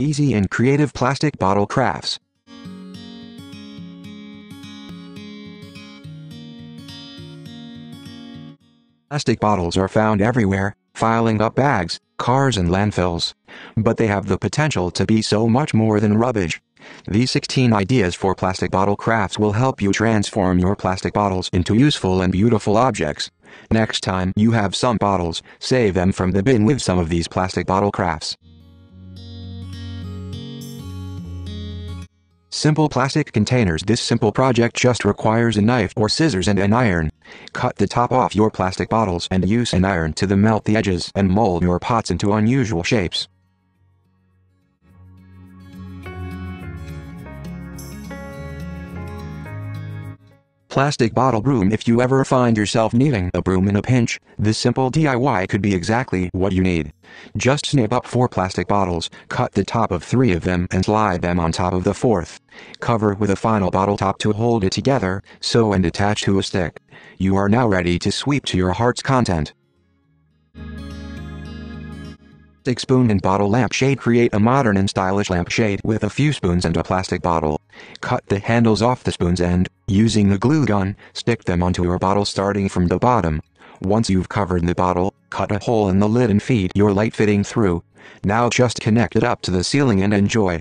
Easy and creative plastic bottle crafts. Plastic bottles are found everywhere, filing up bags, cars and landfills. But they have the potential to be so much more than rubbish. These 16 ideas for plastic bottle crafts will help you transform your plastic bottles into useful and beautiful objects. Next time you have some bottles, save them from the bin with some of these plastic bottle crafts. Simple plastic containers This simple project just requires a knife or scissors and an iron. Cut the top off your plastic bottles and use an iron to the melt the edges and mold your pots into unusual shapes. Plastic bottle broom If you ever find yourself needing a broom in a pinch, this simple DIY could be exactly what you need. Just snip up four plastic bottles, cut the top of three of them and slide them on top of the fourth. Cover with a final bottle top to hold it together, sew and attach to a stick. You are now ready to sweep to your heart's content. Plastic spoon and bottle lampshade Create a modern and stylish lampshade with a few spoons and a plastic bottle. Cut the handles off the spoons and, using a glue gun, stick them onto your bottle starting from the bottom. Once you've covered the bottle, cut a hole in the lid and feed your light fitting through. Now just connect it up to the ceiling and enjoy.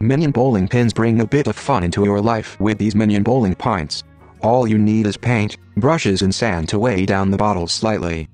Minion bowling pins bring a bit of fun into your life with these minion bowling pints. All you need is paint, brushes and sand to weigh down the bottles slightly.